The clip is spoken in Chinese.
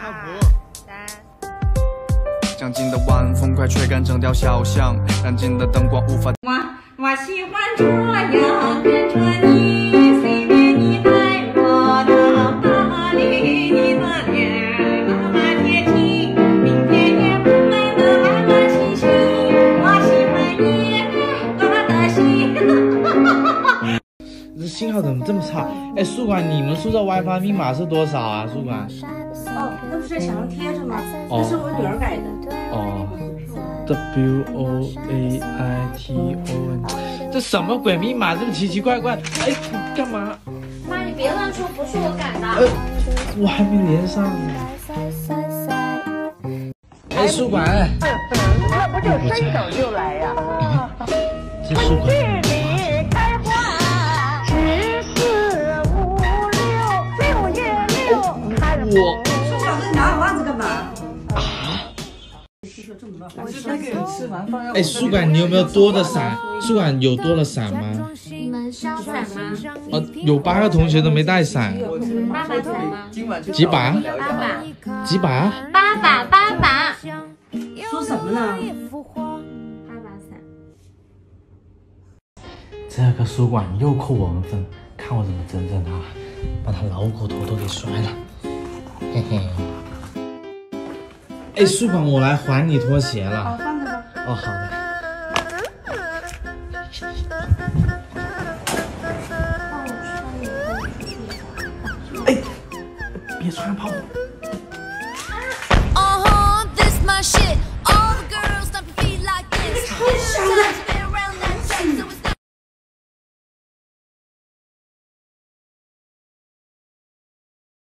二三。将近的晚风快吹干整条小巷，安静的灯光无法。我我喜欢这样信号怎么这么差？哎，宿管，你们宿舍 WiFi 密码是多少啊？宿管？哦，那不是墙上贴着吗？那是我女儿改的。哦，W O A I T O N，这什么鬼密码？这么奇奇怪怪？哎，你干嘛？妈，你别乱说，不是我改的。呃，我还没连上呢。哎，宿管，那不就伸手就来呀？这宿管。我。拿袜子干嘛？啊！哎，宿管，你有没有多的伞？宿管有多的伞吗？你们需要伞吗？呃，有八个同学都没带伞。八把伞吗？几把？八把。几把？八把，八把。说什么呢？八把伞。这个宿管又扣我们分，看我怎么整整他，把他老骨头都给摔了。嘿嘿。哎，书本，我来还你拖鞋了。哦，放着吧。哦，好的。哎，别穿泡。太